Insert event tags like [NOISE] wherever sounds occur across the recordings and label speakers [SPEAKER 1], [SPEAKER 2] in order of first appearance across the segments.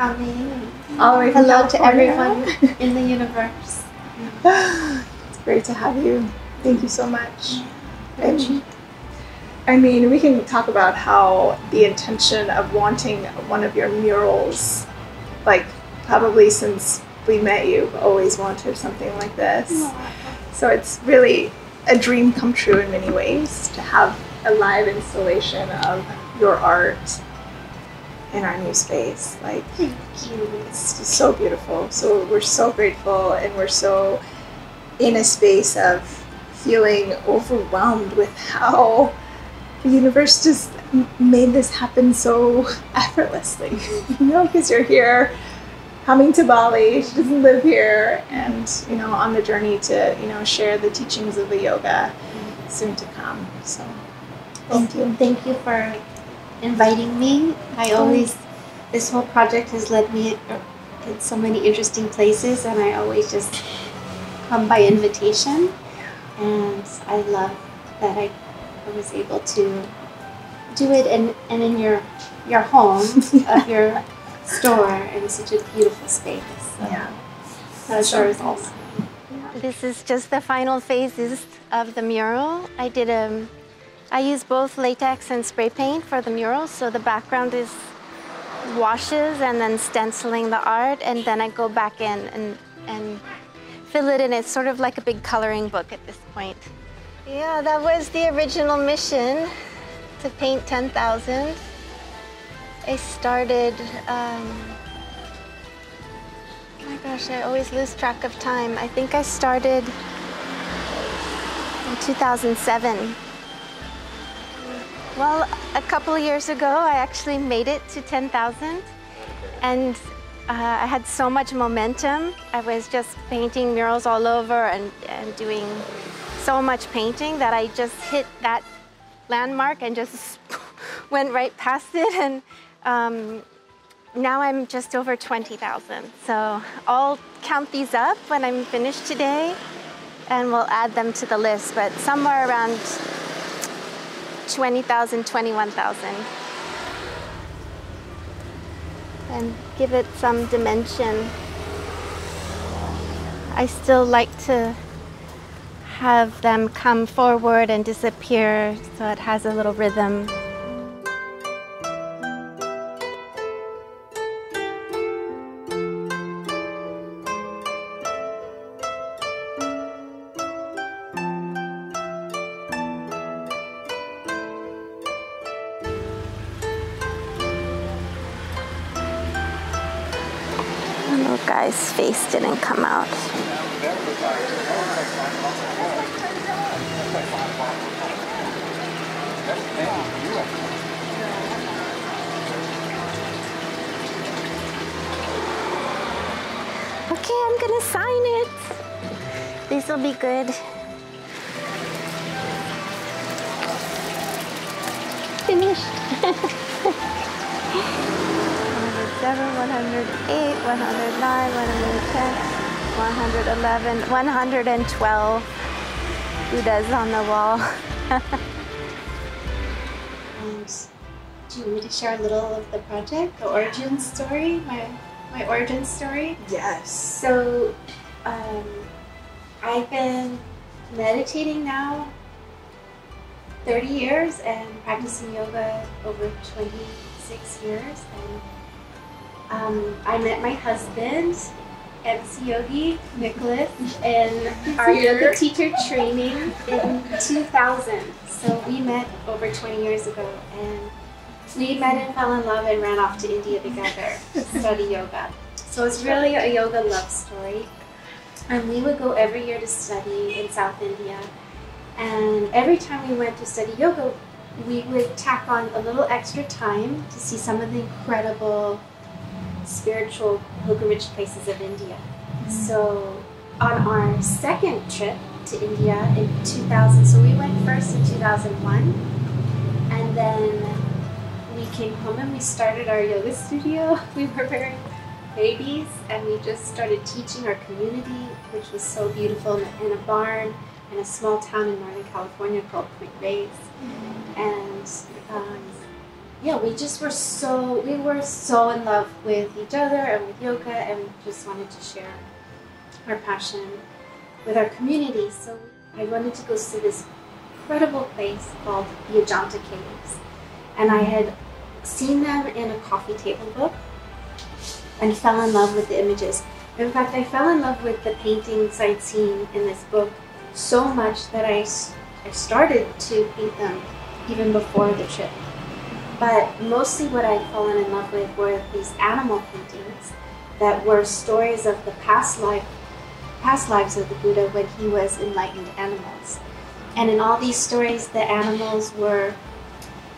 [SPEAKER 1] coming.
[SPEAKER 2] All the way
[SPEAKER 1] Hello to everyone in the universe. [LAUGHS]
[SPEAKER 2] it's great to have you. Thank you so much. And, I mean, we can talk about how the intention of wanting one of your murals, like probably since we met, you've always wanted something like this. So it's really a dream come true in many ways to have a live installation of your art in our new space. Like,
[SPEAKER 1] Thank you.
[SPEAKER 2] it's just so beautiful. So we're so grateful and we're so in a space of feeling overwhelmed with how the universe just made this happen so effortlessly. [LAUGHS] you know, because you're here coming to Bali, she doesn't live here, and you know, on the journey to you know share the teachings of the yoga mm-hmm. soon to come. So thank you.
[SPEAKER 1] Thank you for inviting me. I always, this whole project has led me in so many interesting places, and I always just come by invitation. And I love that I, I was able to do it in, and in your your home [LAUGHS] of your store in such a beautiful space. So
[SPEAKER 2] Yeah.
[SPEAKER 1] that sure is awesome. This is just the final phases of the mural. I did um, I use both latex and spray paint for the murals, so the background is washes and then stenciling the art, and then I go back in and and fill it in. It's sort of like a big coloring book at this point. Yeah, that was the original mission to paint 10,000. I started. Um, oh my gosh, I always lose track of time. I think I started in 2007. Well, a couple of years ago, I actually made it to 10,000. And uh, I had so much momentum. I was just painting murals all over and, and doing so much painting that I just hit that landmark and just [LAUGHS] went right past it. And um, now I'm just over 20,000. So I'll count these up when I'm finished today and we'll add them to the list, but somewhere around 20,000, 21,000. And give it some dimension. I still like to have them come forward and disappear so it has a little rhythm. Guy's face didn't come out. Okay, I'm gonna sign it. This will be good. Finished. [LAUGHS] 107, 108, 109, 110, 111, 112 Buddhas on the wall. and [LAUGHS] do you want me to share a little of the project, the origin story, my my origin story?
[SPEAKER 2] Yes.
[SPEAKER 1] So, um, I've been meditating now 30 years and practicing yoga over 26 years. And um, I met my husband, MC Yogi Nicholas, in our yoga teacher training in 2000. So we met over 20 years ago, and we met and fell in love and ran off to India together to [LAUGHS] study yoga. So it's really a yoga love story. And we would go every year to study in South India. And every time we went to study yoga, we would tack on a little extra time to see some of the incredible spiritual pilgrimage places of India. So on our second trip to India in 2000, so we went first in 2001, and then we came home and we started our yoga studio. [LAUGHS] We were very babies and we just started teaching our community, which was so beautiful in a, barn in a small town in Northern California called Point Reyes. And um, yeah, we just were so we were so in love with each other and with yoga, and we just wanted to share our passion with our community. So I wanted to go see this incredible place called the Ajanta Caves, and I had seen them in a coffee table book and fell in love with the images. In fact, I fell in love with the paintings I'd seen in this book so much that I, I started to paint them even before the trip. But mostly what I'd fallen in love with were these animal paintings that were stories of the past life past lives of the Buddha when he was enlightened animals. And in all these stories the animals were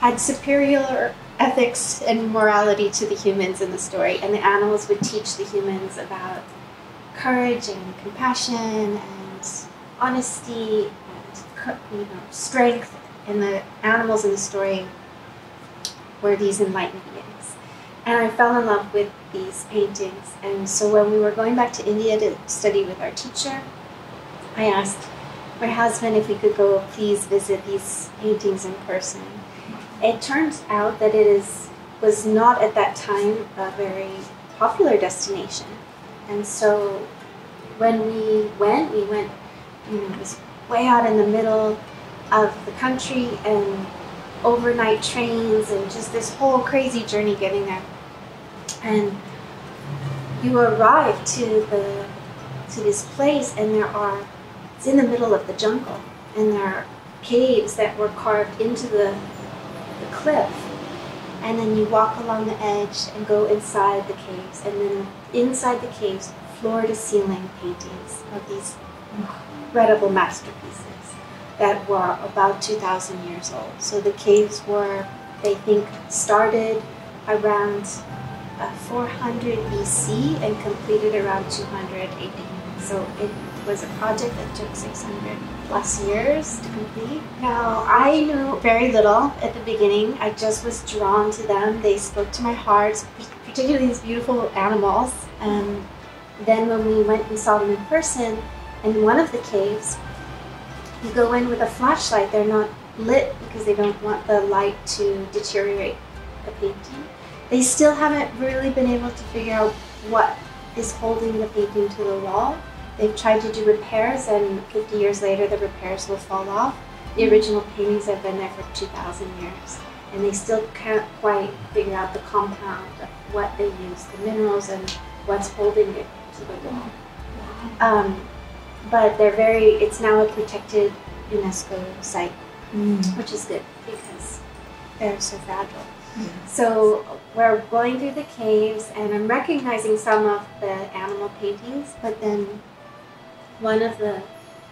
[SPEAKER 1] had superior ethics and morality to the humans in the story, and the animals would teach the humans about courage and compassion and honesty and you know strength. And the animals in the story were these enlightened beings. And I fell in love with these paintings. And so when we were going back to India to study with our teacher, I asked my husband if we could go please visit these paintings in person. It turns out that it is was not at that time a very popular destination. And so when we went, we went, you know, it was way out in the middle of the country and overnight trains and just this whole crazy journey getting there. And you arrive to the to this place and there are it's in the middle of the jungle. And there are caves that were carved into the, the cliff. And then you walk along the edge and go inside the caves. And then inside the caves floor to ceiling paintings of these incredible masterpieces that were about 2,000 years old. So the caves were, they think, started around uh, 400 BC and completed around 200 AD. So it was a project that took 600 plus years to complete. Now, I knew very little at the beginning. I just was drawn to them. They spoke to my heart, particularly these beautiful animals. And then when we went and saw them in person, in one of the caves, you go in with a flashlight. They're not lit because they don't want the light to deteriorate the painting. They still haven't really been able to figure out what is holding the painting to the wall. They've tried to do repairs, and 50 years later, the repairs will fall off. The original paintings have been there for 2,000 years, and they still can't quite figure out the compound of what they use, the minerals, and what's holding it to the wall. Um, but they're very, it's now a protected UNESCO site, mm. which is good because they're so fragile. Mm. So we're going through the caves and I'm recognizing some of the animal paintings, but then one of the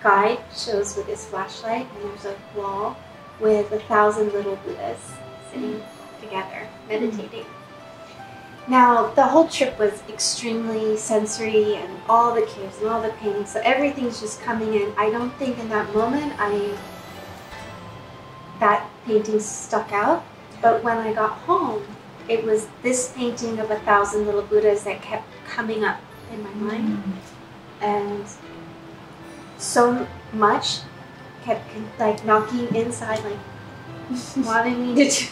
[SPEAKER 1] guide shows with his flashlight and there's a wall with a thousand little Buddhas sitting mm. together, meditating. Now, the whole trip was extremely sensory and all the caves and all the paintings, so everything's just coming in. I don't think in that moment I that painting stuck out, but when I got home, it was this painting of a thousand little Buddhas that kept coming up in my mind. Mm. And so much kept like knocking inside, like [LAUGHS] wanting me to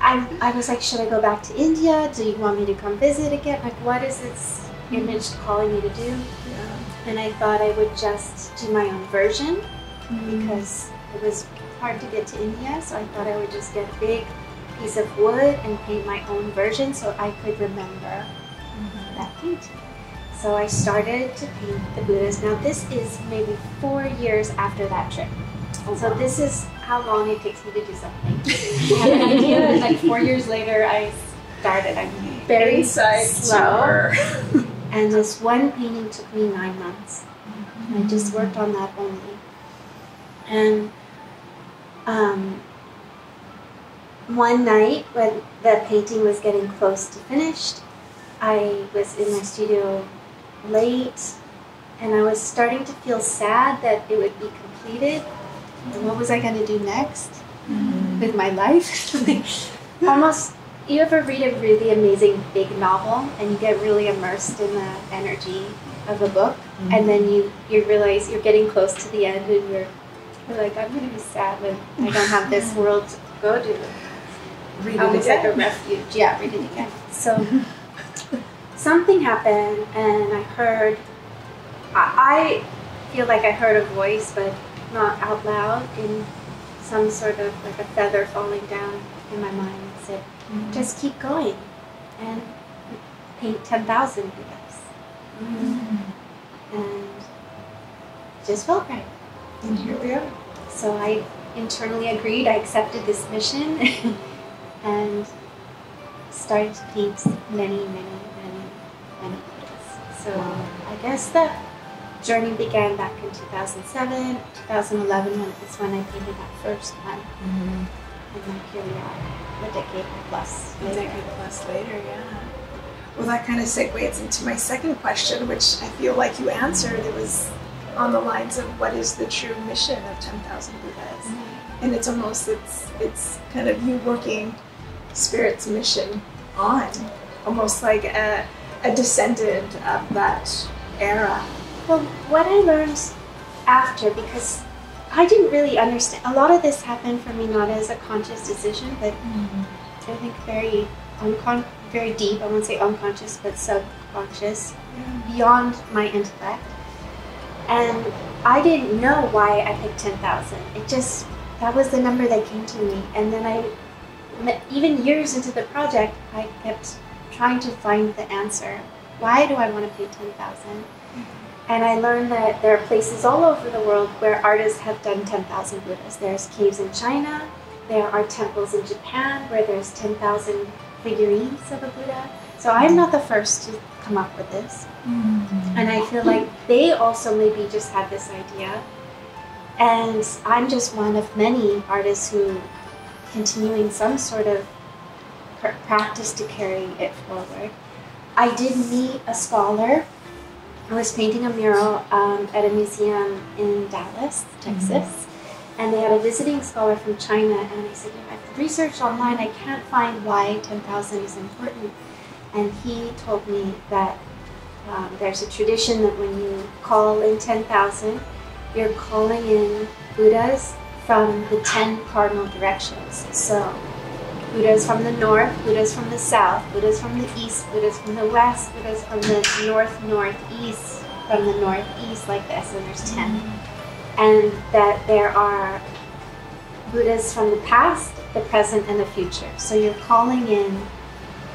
[SPEAKER 1] I, I was like, should I go back to India? Do you want me to come visit again? Like, what is this image calling me to do? Yeah. And I thought I would just do my own version mm. because it was hard to get to India. So I thought I would just get a big piece of wood and paint my own version so I could remember mm-hmm. that painting. So I started to paint the Buddhas. Now this is maybe four years after that trip. Oh, so this is how long it takes me to do something. [LAUGHS] I have an idea, and like four years later, I started. I'm very Inside slow. [LAUGHS] and this one painting took me nine months. Mm-hmm. I just worked on that only. And um, one night, when the painting was getting close to finished, I was in my studio late, and I was starting to feel sad that it would be completed and what was I going to do next mm-hmm. with my life? [LAUGHS] Almost, you ever read a really amazing big novel and you get really immersed in the energy of the book, mm-hmm. and then you you realize you're getting close to the end, and you're, you're like, I'm going to be sad when I don't have this [LAUGHS] world to go to.
[SPEAKER 2] Read it
[SPEAKER 1] almost like a refuge. Yeah, read it again. [LAUGHS] So something happened, and I heard. I, I feel like I heard a voice, but not out loud, in some sort of like a feather falling down in my mind. It said, mm-hmm. "Just keep going, and paint ten thousand Buddhas." Mm-hmm. And just felt right.
[SPEAKER 2] And here we are.
[SPEAKER 1] So I internally agreed. I accepted this mission [LAUGHS] and started to paint many, many, many, many. So I guess the journey began back in 2007, 2011 when is when I painted that first one. Mm-hmm. And then here we are, a decade plus
[SPEAKER 2] A decade plus later, yeah. Well, that kind of segues into my second question, which I feel like you answered. It was on the lines of what is the true mission of 10,000 Buddhas? Mm-hmm. And it's almost, it's, it's kind of you working Spirit's mission on, almost like a, a descendant of that era.
[SPEAKER 1] Well, what I learned after, because I didn't really understand, a lot of this happened for me not as a conscious decision, but mm-hmm. I think very uncon- very deep. I won't say unconscious, but subconscious, beyond my intellect. And I didn't know why I picked ten thousand. It just that was the number that came to me. And then I, even years into the project, I kept trying to find the answer. Why do I want to pay ten thousand? Mm-hmm. And I learned that there are places all over the world where artists have done 10,000 Buddhas. There's caves in China, there are temples in Japan where there's 10,000 figurines of a Buddha. So I'm not the first to come up with this. Mm-hmm. And I feel like they also maybe just had this idea. And I'm just one of many artists who continuing some sort of pr- practice to carry it forward. I did meet a scholar. I was painting a mural um, at a museum in Dallas, Texas, and they had a visiting scholar from China. And I said, I've researched online. I can't find why 10,000 is important. And he told me that um, there's a tradition that when you call in 10,000, you're calling in Buddhas from the 10 cardinal directions. So, Buddhas from the north, Buddhas from the south, Buddhas from the east, Buddhas from the west, Buddhas from the north, northeast, from the northeast, like this, and there's 10. Mm-hmm. And that there are Buddhas from the past, the present, and the future. So you're calling in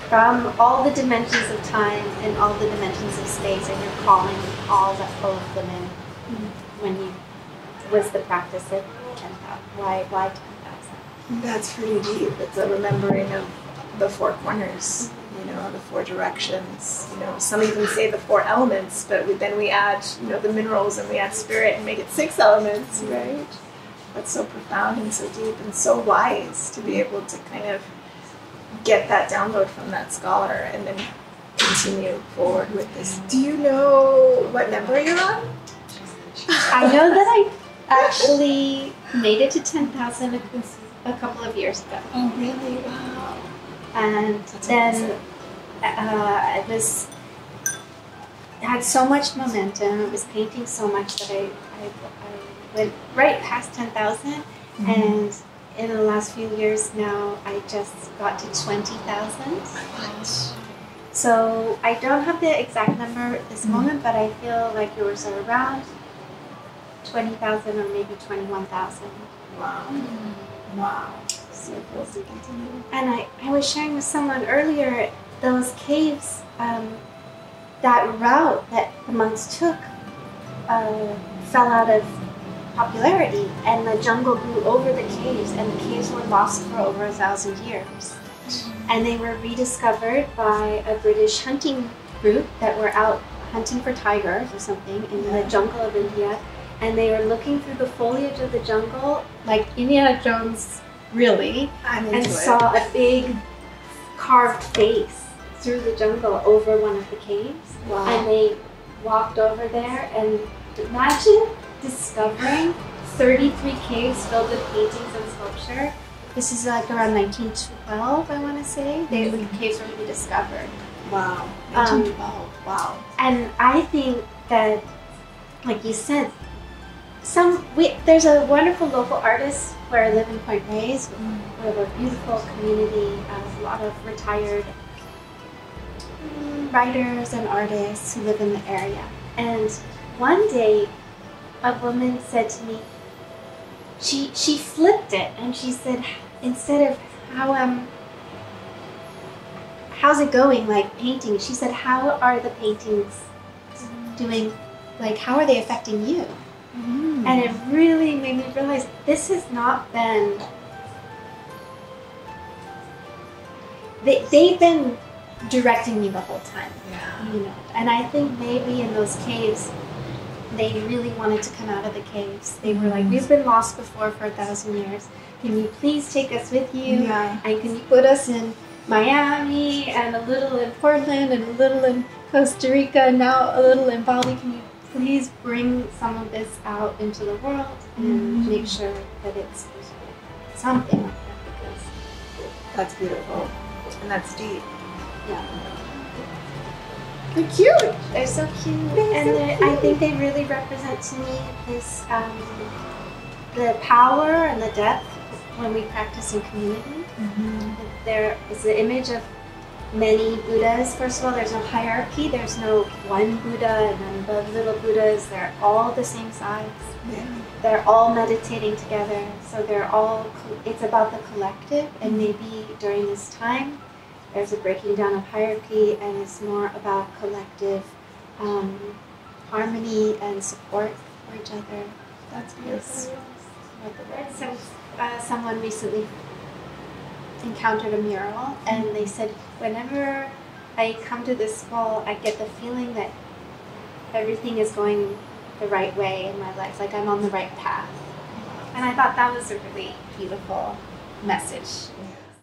[SPEAKER 1] from all the dimensions of time and all the dimensions of space, and you're calling all, the, all of them mm-hmm. in when you was the practice of 10,000. Why, why 10,000?
[SPEAKER 2] That's pretty deep. It's a remembering of the four corners, you know, the four directions. You know, some even say the four elements, but we, then we add, you know, the minerals and we add spirit and make it six elements, right? That's so profound and so deep and so wise to be able to kind of get that download from that scholar and then continue forward with this. Do you know what number you're on?
[SPEAKER 1] I know that I actually made it to 10,000 a, couple of years ago.
[SPEAKER 2] Oh, really? Wow.
[SPEAKER 1] and then uh, it was had so much momentum. It was painting so much that I, I, I went right past ten mm-hmm. and in the last few years now, I just got to twenty thousand.
[SPEAKER 2] What?
[SPEAKER 1] So I don't have the exact number at this mm-hmm. moment, but I feel like yours are around twenty thousand or maybe twenty-one thousand.
[SPEAKER 2] Wow. Mm-hmm. Wow. So cool to continue.
[SPEAKER 1] And I, I was sharing with someone earlier those caves, um, that route that the monks took uh, fell out of popularity, and the jungle grew over the caves, and the caves were lost for over a thousand years. And they were rediscovered by a British hunting group that were out hunting for tigers or something in the jungle of India. And they were looking through the foliage of the jungle, like Indiana Jones, really,
[SPEAKER 2] I'm
[SPEAKER 1] and
[SPEAKER 2] it.
[SPEAKER 1] saw a big carved face through the jungle over one of the caves.
[SPEAKER 2] Wow.
[SPEAKER 1] And they walked over there and imagine discovering 33 caves filled with paintings and sculpture. This is like around 1912, I want to say. They, The caves were rediscovered.
[SPEAKER 2] Wow.
[SPEAKER 1] Um,
[SPEAKER 2] 1912. wow.
[SPEAKER 1] And I think that, like you said, some we, there's a wonderful local artist where I live in Point Reyes. We have a beautiful community of a lot of retired mm, writers and artists who live in the area. And one day, a woman said to me, she she flipped it and she said, instead of how um how's it going like painting, she said, how are the paintings doing? Like how are they affecting you?
[SPEAKER 2] Mm.
[SPEAKER 1] And it really made me realize this has not been. They, they've been directing me the whole time,
[SPEAKER 2] yeah.
[SPEAKER 1] you know. And I think maybe in those caves, they really wanted to come out of the caves. They were like, we've been lost before for a thousand years. Can you please take us with you?
[SPEAKER 2] Yeah.
[SPEAKER 1] And can you put us in Miami and a little in Portland and a little in Costa Rica and now a little in Bali? Can you please bring some of this out into the world and
[SPEAKER 2] Mhm.
[SPEAKER 1] make sure that it's useful? Something like that because,
[SPEAKER 2] That's beautiful. And that's deep.
[SPEAKER 1] yeah.
[SPEAKER 2] They're cute.
[SPEAKER 1] They're so cute,
[SPEAKER 2] They're
[SPEAKER 1] and
[SPEAKER 2] so
[SPEAKER 1] they're, I think they really represent to me this um, the power and the depth when we practice in community. There is the image of many Buddhas. First of all, there's no hierarchy. There's no one Buddha and then the little Buddhas. They're all the same size.
[SPEAKER 2] Yeah.
[SPEAKER 1] They're all meditating together. So they're all. It's about the collective, and maybe during this time, there's a breaking down of hierarchy, and it's more about collective um, harmony and support for each other.
[SPEAKER 2] That's
[SPEAKER 1] Yes.
[SPEAKER 2] beautiful.
[SPEAKER 1] Some, uh, someone recently encountered a mural, and they said, whenever I come to this wall, I get the feeling that everything is going the right way in my life, like I'm on the right path. And I thought that was a really beautiful message.